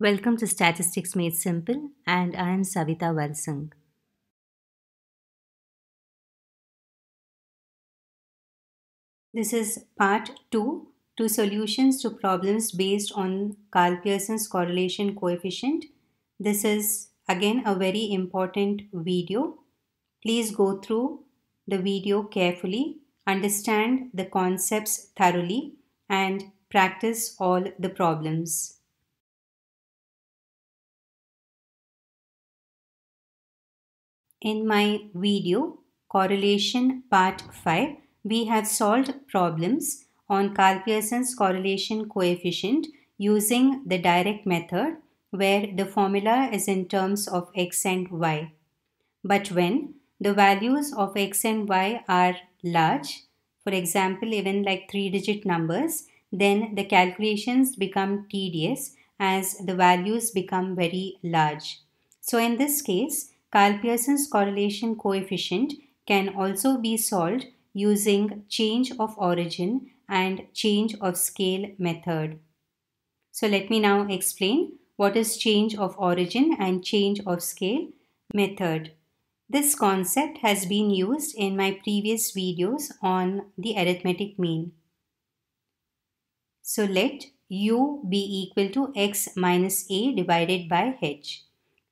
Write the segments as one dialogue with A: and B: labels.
A: Welcome to Statistics Made Simple, and I am Savita Valsang. This is part 2 to solutions to problems based on Karl Pearson's correlation coefficient. This is again a very important video. Please go through the video carefully, understand the concepts thoroughly, and practice all the problems. In my video, Correlation Part 5, we have solved problems on Karl Pearson's correlation coefficient using the direct method where the formula is in terms of x and y. But when the values of x and y are large, for example, even like three digit numbers, then the calculations become tedious as the values become very large. So in this case, Karl Pearson's correlation coefficient can also be solved using change of origin and change of scale method. So let me now explain what is change of origin and change of scale method. This concept has been used in my previous videos on the arithmetic mean. So let u be equal to x minus a divided by h.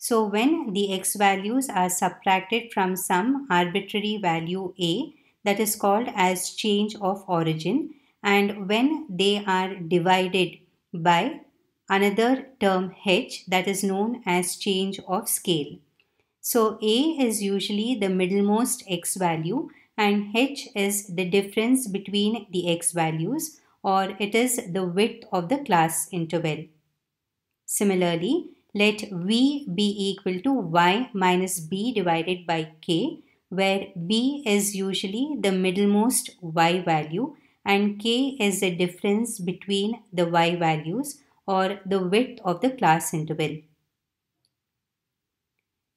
A: So when the x values are subtracted from some arbitrary value a that is called as change of origin and when they are divided by another term h that is known as change of scale. So a is usually the middlemost x value and h is the difference between the x values or it is the width of the class interval. Similarly, let v be equal to y minus b divided by k where b is usually the middlemost y value and k is the difference between the y values or the width of the class interval.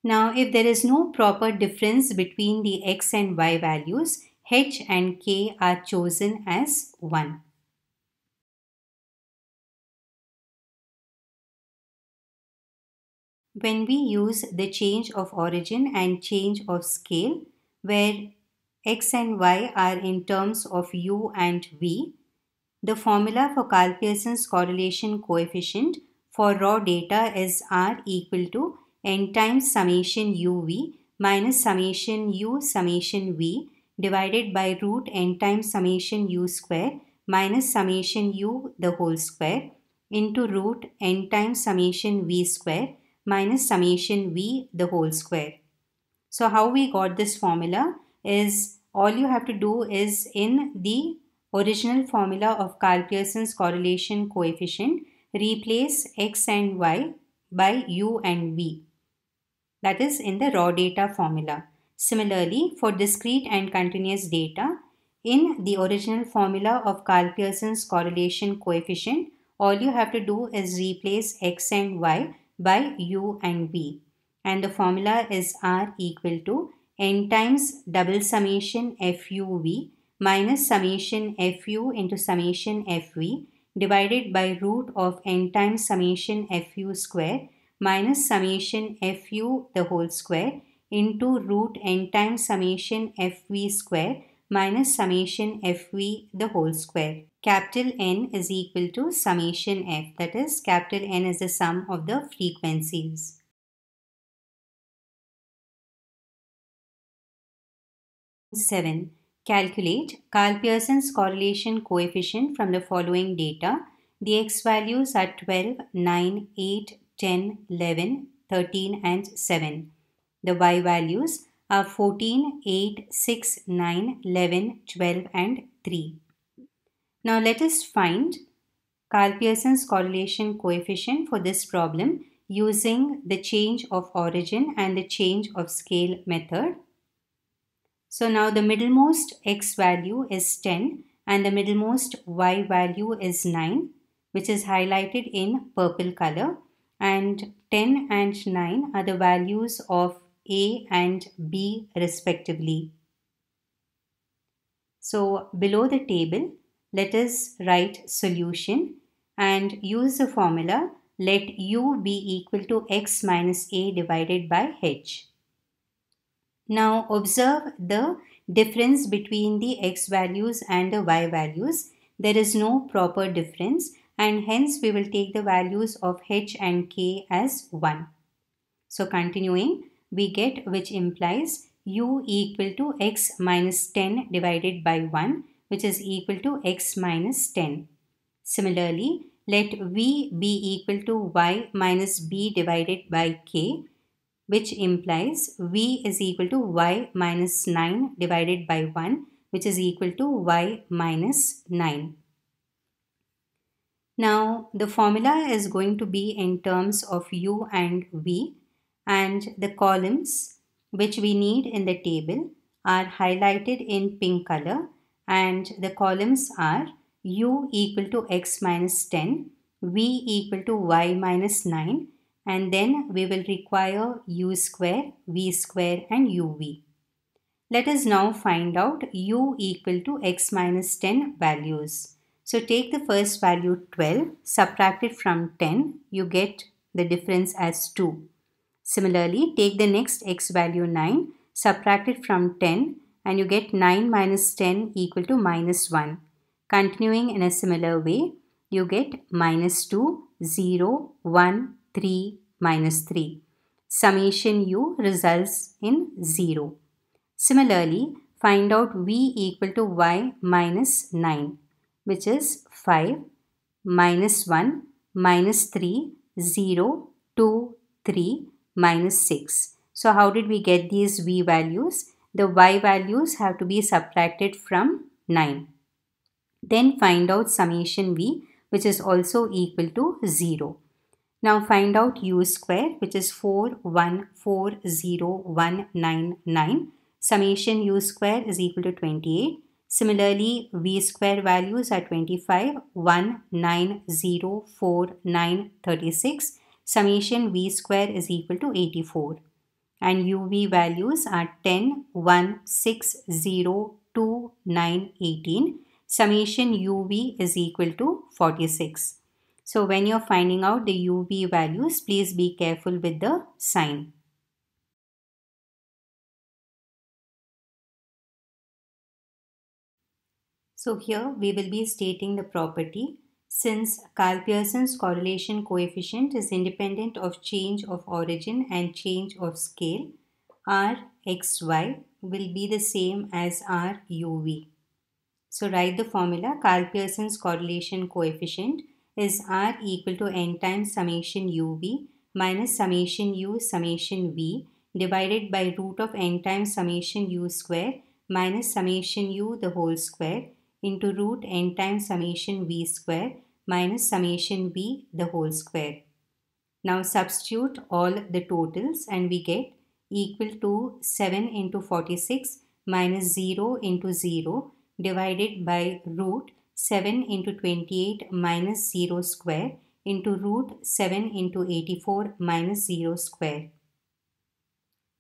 A: Now if there is no proper difference between the x and y values, h and k are chosen as 1. When we use the change of origin and change of scale where x and y are in terms of u and v, the formula for Karl Pearson's correlation coefficient for raw data is r equal to n times summation uv minus summation u summation v divided by root n times summation u square minus summation u the whole square into root n times summation v square minus summation v the whole square. So how we got this formula is all you have to do is in the original formula of Karl Pearson's correlation coefficient replace x and y by u and v. That is in the raw data formula. Similarly, for discrete and continuous data, in the original formula of Karl Pearson's correlation coefficient, all you have to do is replace x and y by u and v. And the formula is r equal to n times double summation fuv minus summation fu into summation fv divided by root of n times summation fu square minus summation fu the whole square into root n times summation fv square minus summation fv the whole square capital N is equal to summation f. That is, capital N is the sum of the frequencies. Seven. Calculate Karl Pearson's correlation coefficient from the following data. The x values are 12, 9, 8, 10, 11, 13 and 7. The y values are 14, 8, 6, 9, 11, 12 and 3. Now let us find Karl Pearson's correlation coefficient for this problem using the change of origin and the change of scale method. So now the middlemost x value is 10 and the middlemost y value is 9 which is highlighted in purple color and 10 and 9 are the values of a and b respectively. So below the table let us write solution and use the formula let u be equal to x minus a divided by h. Now observe the difference between the x values and the y values. There is no proper difference and hence we will take the values of h and k as 1. So continuing, we get which implies u equal to x minus 10 divided by 1 which is equal to x minus 10. Similarly, let v be equal to y minus b divided by k which implies v is equal to y minus 9 divided by 1 which is equal to y minus 9. Now the formula is going to be in terms of u and v and the columns which we need in the table are highlighted in pink color and the columns are u equal to x minus 10, v equal to y minus 9 and then we will require u square, v square and uv. Let us now find out u equal to x minus 10 values. So take the first value 12, subtract it from 10, you get the difference as 2. Similarly, take the next x value 9, subtract it from 10 and you get 9 minus 10 equal to minus 1. Continuing in a similar way, you get minus 2, 0, 1, 3, minus 3. Summation u results in 0. Similarly, find out v equal to y minus 9 which is 5, minus 1, minus 3, 0, 2, 3, minus 6. So how did we get these v values? The y values have to be subtracted from 9. Then find out summation v which is also equal to 0. Now find out u square which is 4140199. Summation u square is equal to 28. Similarly, v square values are 25, 1, 9, 0, 4, 9, 36 summation v square is equal to 84 and uv values are 10, 1, 6, 0, 2, 9, 18. Summation uv is equal to 46. So when you're finding out the uv values, please be careful with the sign. So here we will be stating the property since Karl Pearson's correlation coefficient is independent of change of origin and change of scale, Rxy will be the same as Ruv. So write the formula Karl Pearson's correlation coefficient is R equal to n times summation uv minus summation u summation v divided by root of n times summation u square minus summation u the whole square into root n times summation v square minus summation b the whole square. Now substitute all the totals and we get equal to 7 into 46 minus 0 into 0 divided by root 7 into 28 minus 0 square into root 7 into 84 minus 0 square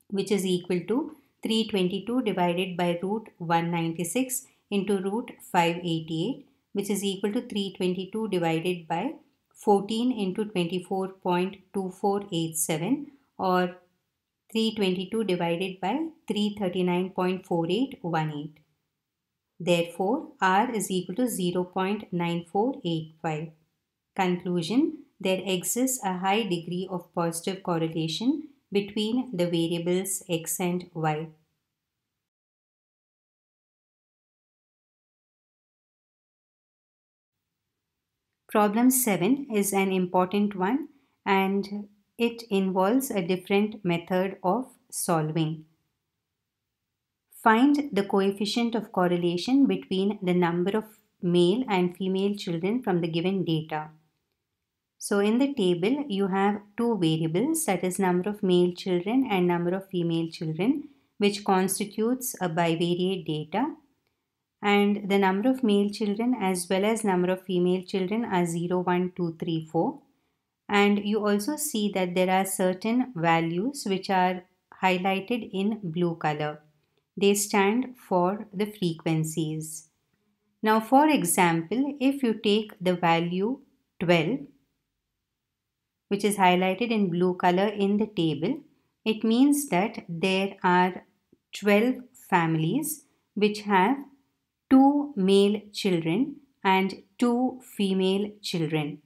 A: which is equal to 322 divided by root 196 into root 588 which is equal to 322 divided by 14 into 24.2487 or 322 divided by 339.4818. Therefore, R is equal to 0.9485. Conclusion There exists a high degree of positive correlation between the variables x and y. Problem 7 is an important one and it involves a different method of solving. Find the coefficient of correlation between the number of male and female children from the given data. So in the table you have two variables that is number of male children and number of female children which constitutes a bivariate data and the number of male children as well as number of female children are 0 1 2 3 4 and you also see that there are certain values which are highlighted in blue color. They stand for the frequencies. Now for example if you take the value 12 which is highlighted in blue color in the table, it means that there are 12 families which have two male children and two female children.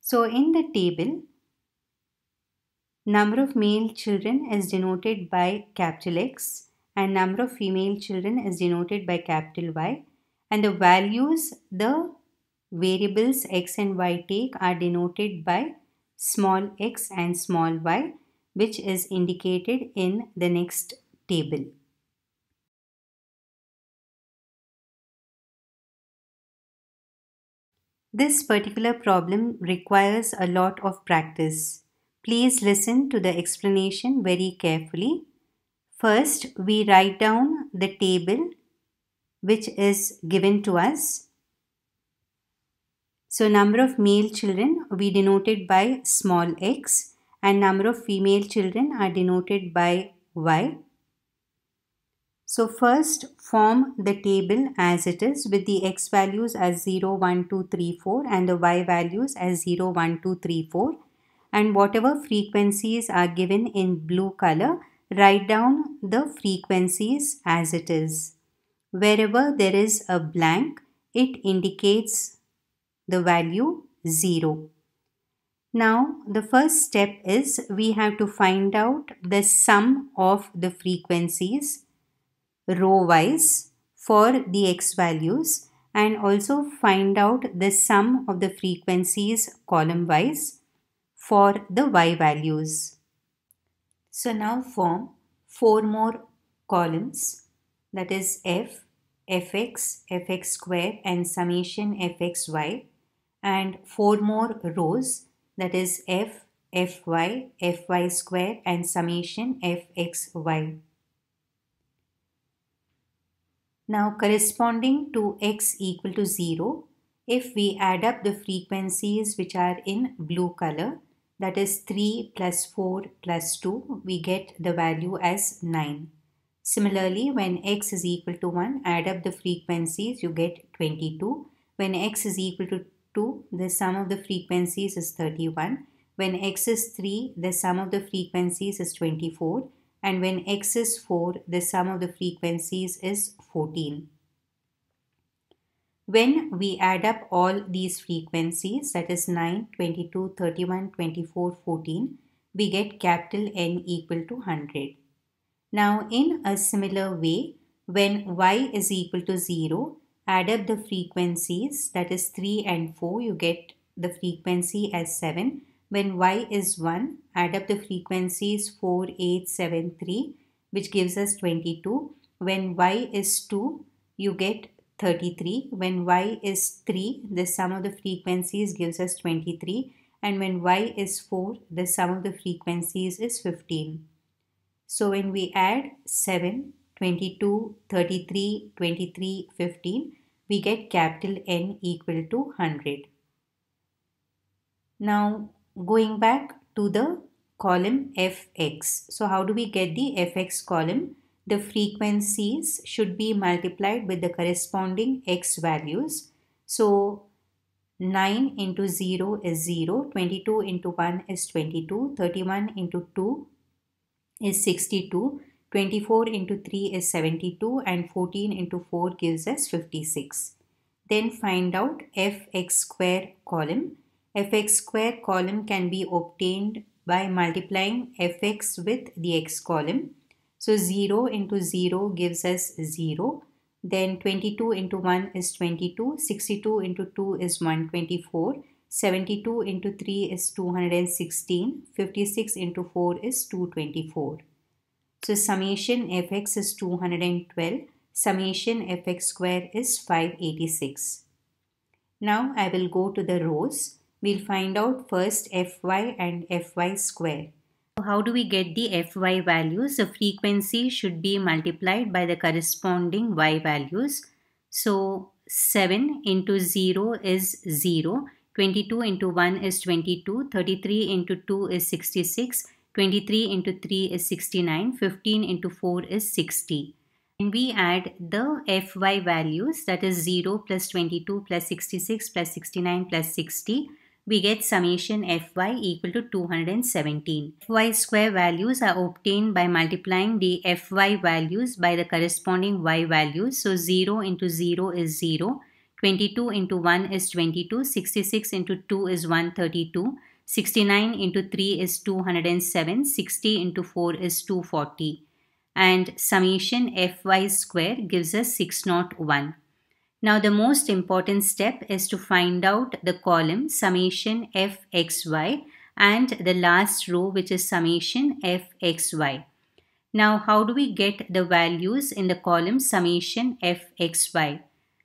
A: So in the table, number of male children is denoted by capital X and number of female children is denoted by capital Y and the values the variables x and y take are denoted by small x and small y which is indicated in the next table. This particular problem requires a lot of practice. Please listen to the explanation very carefully. First, we write down the table which is given to us. So, number of male children we denoted by small x and number of female children are denoted by y. So first form the table as it is with the x values as 0, 1, 2, 3, 4 and the y values as 0, 1, 2, 3, 4 and whatever frequencies are given in blue color write down the frequencies as it is. Wherever there is a blank it indicates the value 0. Now the first step is we have to find out the sum of the frequencies row wise for the x values and also find out the sum of the frequencies column wise for the y values. So now form four more columns that is f, fx, fx square and summation fxy and four more rows that is f, fy, fy square and summation fxy. Now corresponding to x equal to 0, if we add up the frequencies which are in blue color, that is 3 plus 4 plus 2, we get the value as 9. Similarly, when x is equal to 1, add up the frequencies, you get 22. When x is equal to 2, the sum of the frequencies is 31. When x is 3, the sum of the frequencies is 24 and when x is 4 the sum of the frequencies is 14. When we add up all these frequencies that is 9, 22, 31, 24, 14 we get capital N equal to 100. Now in a similar way when y is equal to 0 add up the frequencies that is 3 and 4 you get the frequency as 7 when y is 1, add up the frequencies 4, 8, 7, 3 which gives us 22. When y is 2, you get 33. When y is 3, the sum of the frequencies gives us 23. And when y is 4, the sum of the frequencies is 15. So when we add 7, 22, 33, 23, 15, we get capital N equal to 100. Now going back to the column fx. So how do we get the fx column? The frequencies should be multiplied with the corresponding x values. So 9 into 0 is 0, 22 into 1 is 22, 31 into 2 is 62, 24 into 3 is 72 and 14 into 4 gives us 56. Then find out fx square column fx square column can be obtained by multiplying fx with the x column. So 0 into 0 gives us 0. Then 22 into 1 is 22. 62 into 2 is 124. 72 into 3 is 216. 56 into 4 is 224. So summation fx is 212. Summation fx square is 586. Now I will go to the rows. We'll find out first fy and fy square. How do we get the fy values? The frequency should be multiplied by the corresponding y values. So 7 into 0 is 0. 22 into 1 is 22. 33 into 2 is 66. 23 into 3 is 69. 15 into 4 is 60. And we add the fy values that is 0 plus 22 plus 66 plus 69 plus 60 we get summation fy equal to 217. fy square values are obtained by multiplying the fy values by the corresponding y values. So 0 into 0 is 0, 22 into 1 is 22, 66 into 2 is 132, 69 into 3 is 207, 60 into 4 is 240 and summation fy square gives us 601. Now the most important step is to find out the column summation fxy and the last row which is summation fxy. Now how do we get the values in the column summation fxy?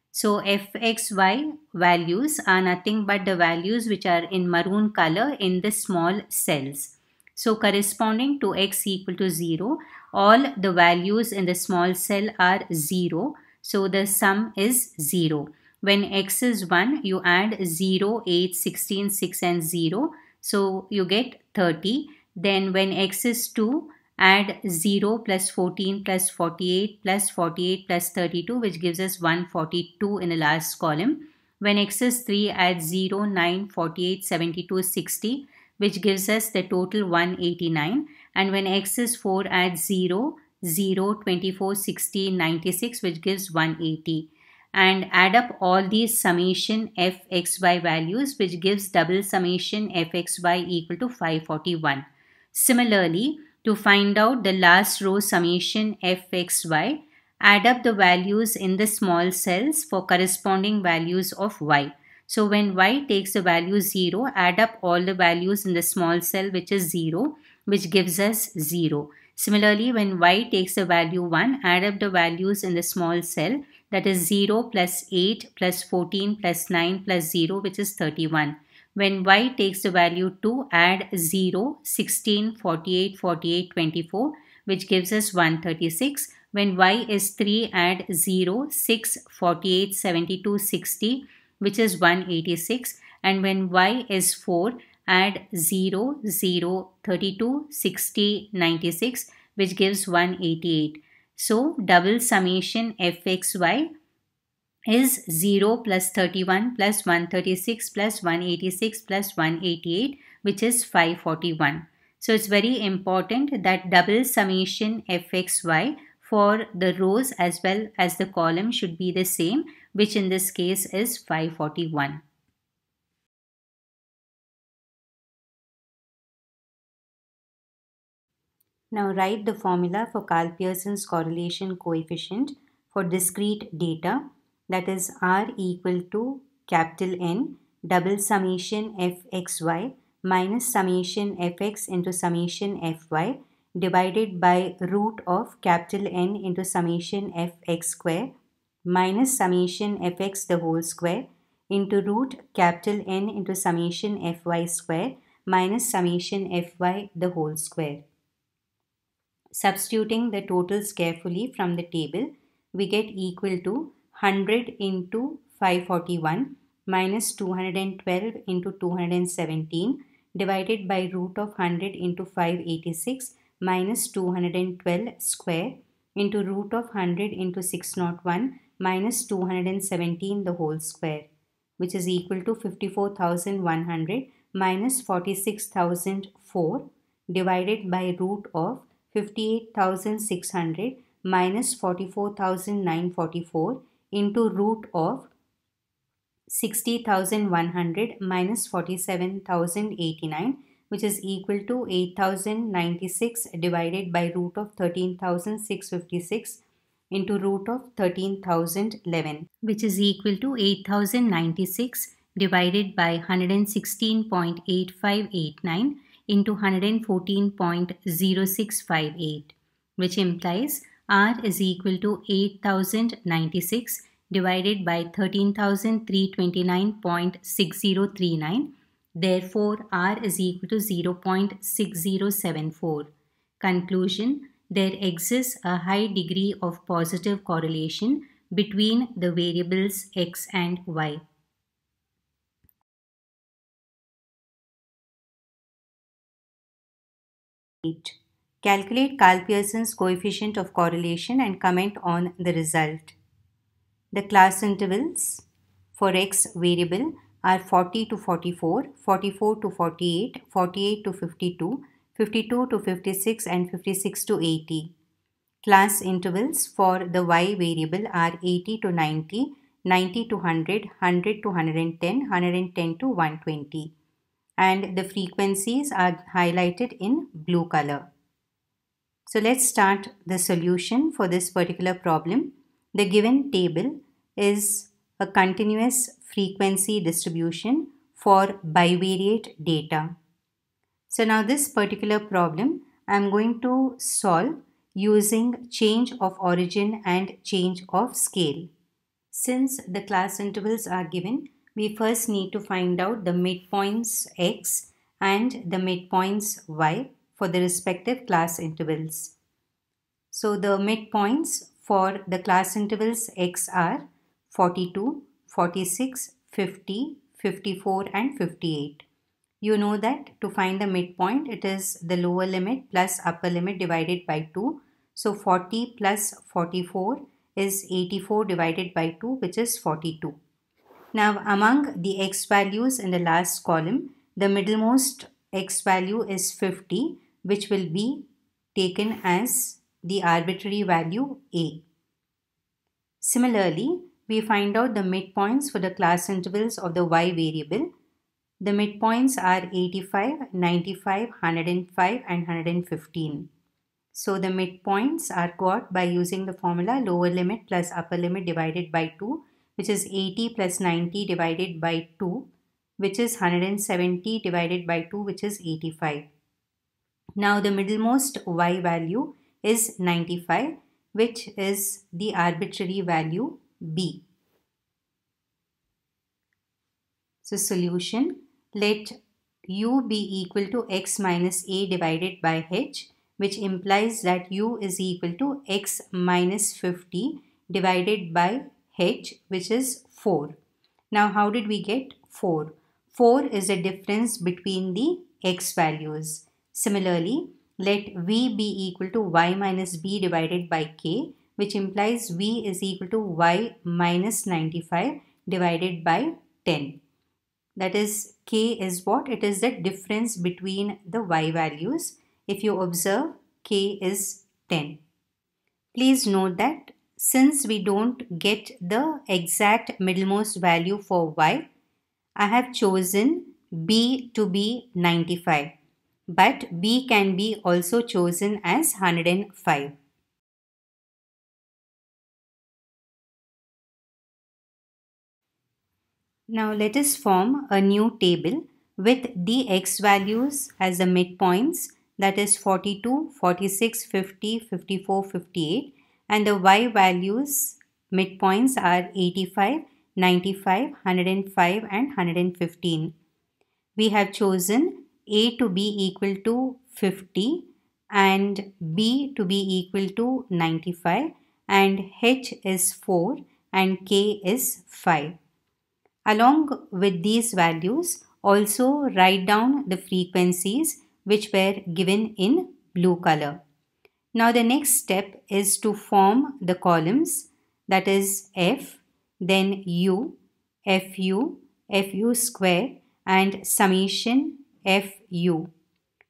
A: So fxy values are nothing but the values which are in maroon color in the small cells. So corresponding to x equal to 0, all the values in the small cell are 0 so the sum is 0. When x is 1, you add 0, 8, 16, 6 and 0. So you get 30. Then when x is 2, add 0 plus 14 plus 48 plus 48 plus 32 which gives us 142 in the last column. When x is 3, add 0, 9, 48, 72, 60 which gives us the total 189 and when x is 4 add 0 0, 24, 60, 96 which gives 180 and add up all these summation fxy values which gives double summation fxy equal to 541. Similarly, to find out the last row summation fxy, add up the values in the small cells for corresponding values of y. So when y takes the value 0, add up all the values in the small cell which is 0 which gives us 0. Similarly, when y takes the value 1, add up the values in the small cell that is 0 plus 8 plus 14 plus 9 plus 0 which is 31. When y takes the value 2, add 0, 16, 48, 48, 24 which gives us 136. When y is 3, add 0, 6, 48, 72, 60 which is 186 and when y is 4, add 0, 0, 32, 60, 96 which gives 188. So double summation fxy is 0 plus 31 plus 136 plus 186 plus 188 which is 541. So it's very important that double summation fxy for the rows as well as the column should be the same which in this case is 541. Now write the formula for Karl Pearson's correlation coefficient for discrete data that is R equal to capital N double summation fxy minus summation fx into summation fy divided by root of capital N into summation fx square minus summation fx the whole square into root capital N into summation fy square minus summation fy the whole square. Substituting the totals carefully from the table, we get equal to 100 into 541 minus 212 into 217 divided by root of 100 into 586 minus 212 square into root of 100 into 601 minus 217 the whole square which is equal to 54,100 minus 46,004 divided by root of 58,600 minus 44,944 into root of 60,100 minus 47,089 which is equal to 8,096 divided by root of 13,656 into root of 13,011 which is equal to 8,096 divided by 116.8589 into 114.0658 which implies R is equal to 8096 divided by 13329.6039 therefore R is equal to 0.6074 conclusion there exists a high degree of positive correlation between the variables x and y Calculate Karl Pearson's coefficient of correlation and comment on the result. The class intervals for x variable are 40 to 44, 44 to 48, 48 to 52, 52 to 56 and 56 to 80. Class intervals for the y variable are 80 to 90, 90 to 100, 100 to 110, 110 to 120. And the frequencies are highlighted in blue color. So let's start the solution for this particular problem. The given table is a continuous frequency distribution for bivariate data. So now this particular problem I am going to solve using change of origin and change of scale. Since the class intervals are given, we first need to find out the midpoints x and the midpoints y for the respective class intervals. So the midpoints for the class intervals x are 42, 46, 50, 54 and 58. You know that to find the midpoint, it is the lower limit plus upper limit divided by 2. So 40 plus 44 is 84 divided by 2 which is 42. Now among the x values in the last column, the middlemost x value is 50 which will be taken as the arbitrary value a. Similarly, we find out the midpoints for the class intervals of the y variable the midpoints are 85, 95, 105 and 115. So the midpoints are got by using the formula lower limit plus upper limit divided by 2 which is 80 plus 90 divided by 2 which is 170 divided by 2 which is 85. Now the middlemost y value is 95 which is the arbitrary value b. So solution let u be equal to x minus a divided by h which implies that u is equal to x minus 50 divided by h which is 4. Now how did we get 4? 4 is the difference between the x values. Similarly, let v be equal to y minus b divided by k which implies v is equal to y minus 95 divided by 10 that is k is what it is the difference between the y values if you observe k is 10 please note that since we don't get the exact middlemost value for y i have chosen b to be 95 but b can be also chosen as 105 Now let us form a new table with the x values as the midpoints that is 42, 46, 50, 54, 58 and the y values midpoints are 85, 95, 105 and 115. We have chosen a to be equal to 50 and b to be equal to 95 and h is 4 and k is 5. Along with these values, also write down the frequencies which were given in blue color. Now the next step is to form the columns that is F, then U, FU, FU square and summation FU.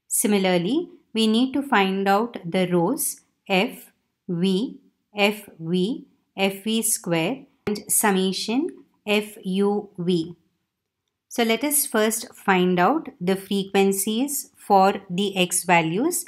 A: Similarly, we need to find out the rows F, V, FV, FV square and summation FUV. So let us first find out the frequencies for the x values.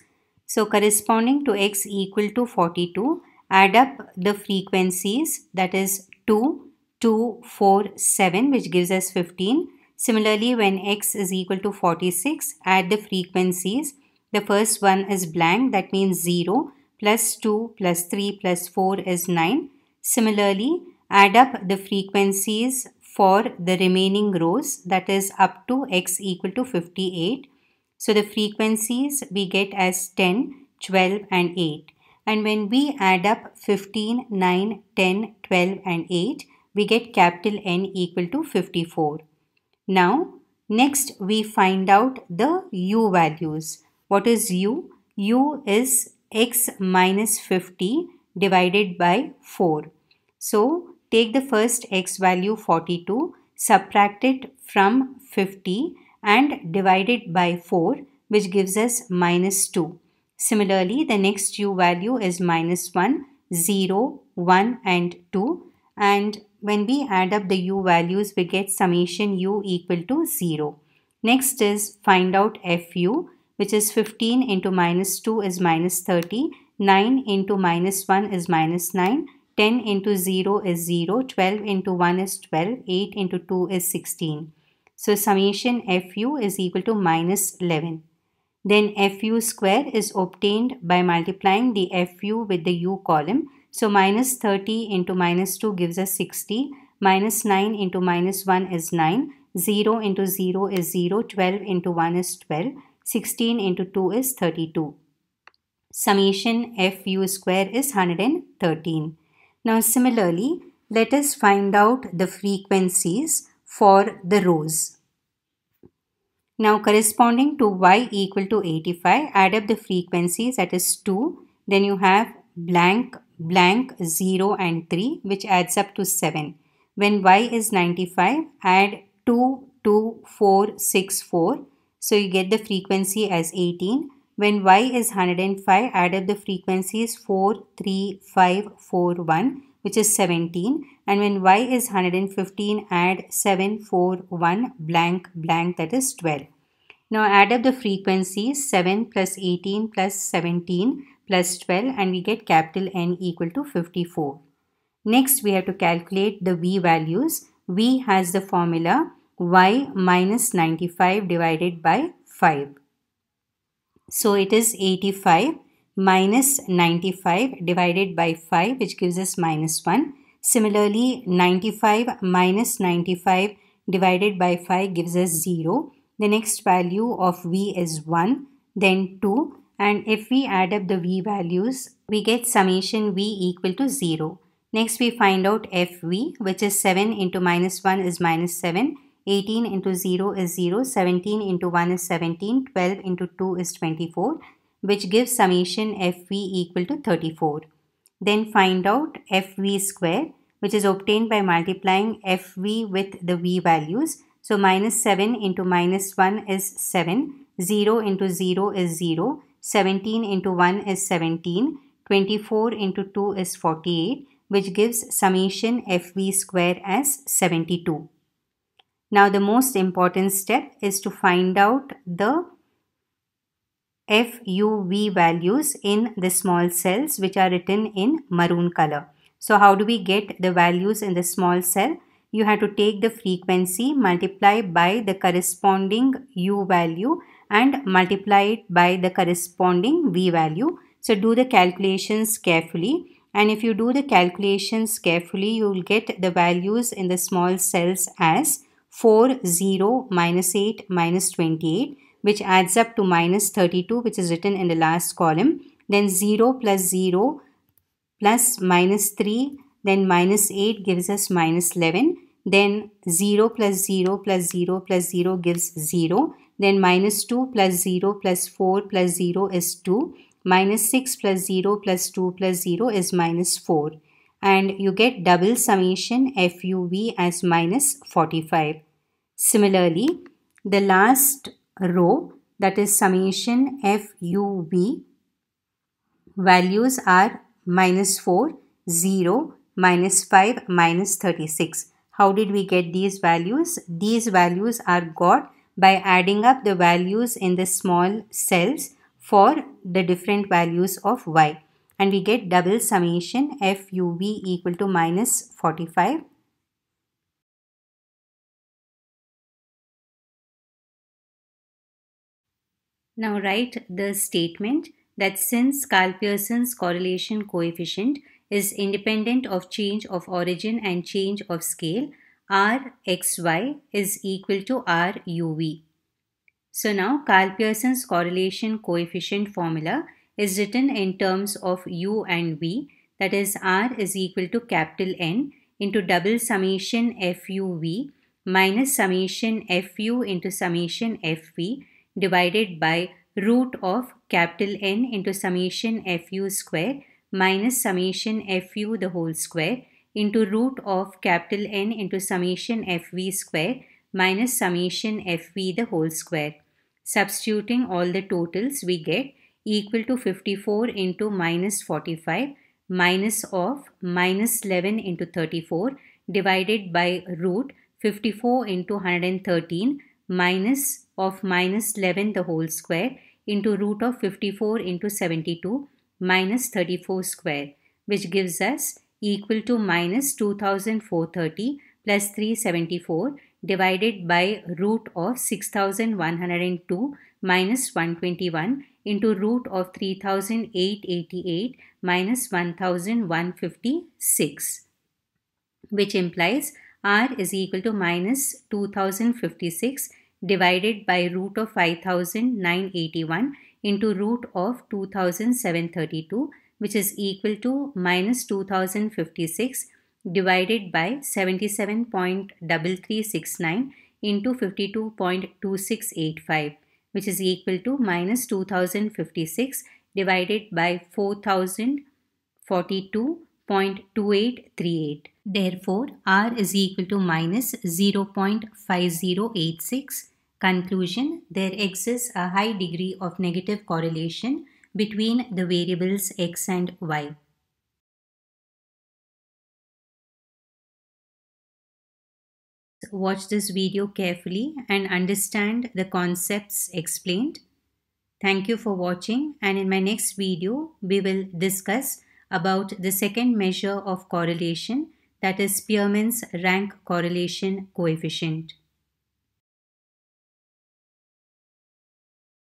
A: So corresponding to x equal to 42, add up the frequencies that is 2, 2, 4, 7 which gives us 15. Similarly, when x is equal to 46, add the frequencies. The first one is blank that means 0 plus 2 plus 3 plus 4 is 9. Similarly, add up the frequencies for the remaining rows that is up to x equal to 58. So the frequencies we get as 10, 12 and 8. And when we add up 15, 9, 10, 12 and 8, we get capital N equal to 54. Now, next we find out the U values. What is U? U is x minus 50 divided by 4. So, Take the first x value 42. subtract it from 50 and divided by 4 which gives us minus 2. Similarly, the next u value is minus 1, 0, 1 and 2 and when we add up the u values we get summation u equal to 0. Next is find out fu which is 15 into minus 2 is minus 30, 9 into minus 1 is minus 9, 10 into 0 is 0, 12 into 1 is 12, 8 into 2 is 16. So summation fu is equal to minus 11. Then fu square is obtained by multiplying the fu with the u column. So minus 30 into minus 2 gives us 60, minus 9 into minus 1 is 9, 0 into 0 is 0, 12 into 1 is 12, 16 into 2 is 32. Summation fu square is 113. Now similarly, let us find out the frequencies for the rows. Now corresponding to y equal to 85, add up the frequencies that is 2, then you have blank, blank, 0 and 3 which adds up to 7. When y is 95, add 2, 2, 4, 6, 4. So you get the frequency as 18. When y is 105, add up the frequencies 4, 3, 5, 4, 1 which is 17 and when y is 115 add 7, 4, 1 blank blank that is 12. Now add up the frequencies 7 plus 18 plus 17 plus 12 and we get capital N equal to 54. Next we have to calculate the V values. V has the formula y minus 95 divided by 5. So it is 85 minus 95 divided by 5 which gives us minus 1. Similarly 95 minus 95 divided by 5 gives us 0. The next value of v is 1 then 2 and if we add up the v values we get summation v equal to 0. Next we find out fv which is 7 into minus 1 is minus 7 18 into 0 is 0, 17 into 1 is 17, 12 into 2 is 24, which gives summation Fv equal to 34. Then find out Fv square, which is obtained by multiplying Fv with the V values. So minus 7 into minus 1 is 7, 0 into 0 is 0, 17 into 1 is 17, 24 into 2 is 48, which gives summation Fv square as 72. Now the most important step is to find out the FUV values in the small cells which are written in maroon color. So how do we get the values in the small cell? You have to take the frequency, multiply by the corresponding U value and multiply it by the corresponding V value. So do the calculations carefully and if you do the calculations carefully you will get the values in the small cells as 4, 0, minus 8, minus 28 which adds up to minus 32 which is written in the last column. Then 0 plus 0 plus minus 3 then minus 8 gives us minus 11. Then 0 plus 0 plus 0 plus 0 gives 0. Then minus 2 plus 0 plus 4 plus 0 is 2. Minus 6 plus 0 plus 2 plus 0 is minus 4 and you get double summation FUV as minus 45. Similarly, the last row that is summation FUV values are minus 4, 0, minus 5, minus 36. How did we get these values? These values are got by adding up the values in the small cells for the different values of y and we get double summation FUV equal to minus 45. Now write the statement that since Karl-Pearson's correlation coefficient is independent of change of origin and change of scale, Rxy is equal to RUV. So now Karl-Pearson's correlation coefficient formula is written in terms of u and v that is r is equal to capital N into double summation FUV minus summation FU into summation FV divided by root of capital N into summation FU square minus summation FU the whole square into root of capital N into summation fv square minus summation fv the whole square. Substituting all the totals we get equal to 54 into minus 45 minus of minus 11 into 34 divided by root 54 into 113 minus of minus 11 the whole square into root of 54 into 72 minus 34 square which gives us equal to minus 2430 plus 374 divided by root of 6102 minus 121 into root of 3888 minus 1156 which implies r is equal to minus 2056 divided by root of 5981 into root of 2732 which is equal to minus 2056 divided by 77.3369 into 52.2685 which is equal to minus 2056 divided by 4042.2838. Therefore, R is equal to minus 0.5086. Conclusion There exists a high degree of negative correlation between the variables x and y. Watch this video carefully and understand the concepts explained. Thank you for watching and in my next video we will discuss about the second measure of correlation that is Spearman's rank correlation coefficient.